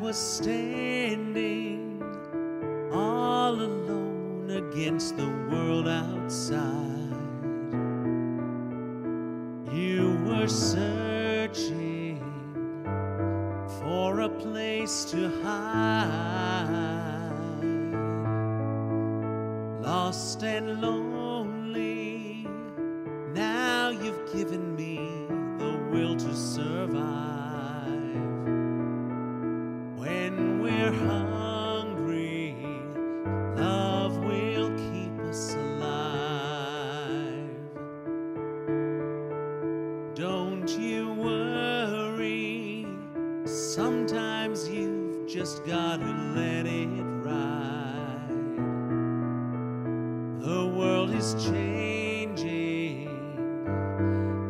was standing all alone against the world outside. You were searching for a place to hide, lost and lonely. Now you've given me the will to survive. Gotta let it ride. The world is changing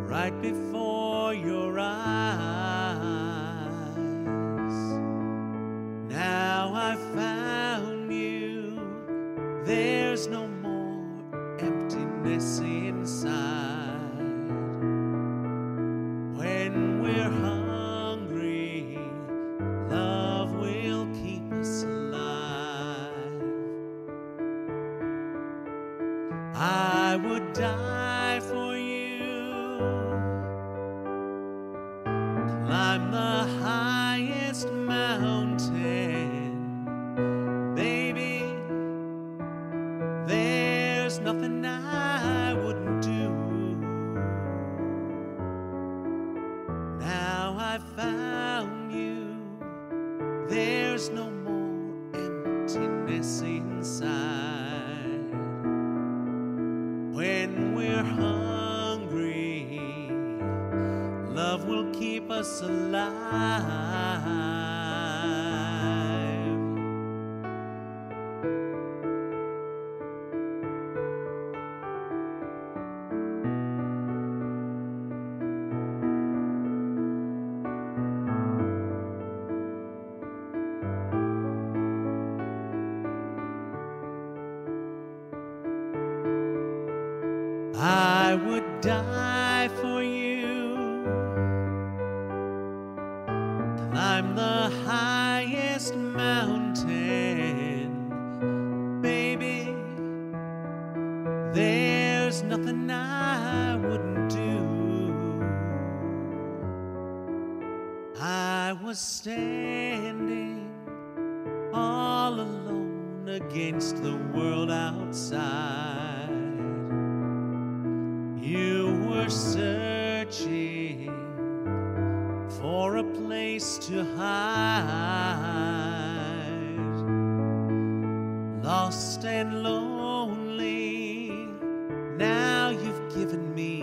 right before your eyes. Now I found you, there's no more emptiness inside. I found you. There's no more emptiness inside. When we're hungry, love will keep us alive. I would die for you. Climb the highest mountain, baby. There's nothing I wouldn't do. I was standing all alone against the world outside are searching for a place to hide, lost and lonely, now you've given me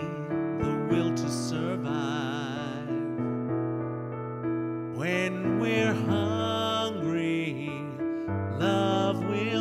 the will to survive. When we're hungry, love will.